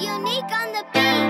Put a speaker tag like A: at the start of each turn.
A: Unique on the beat.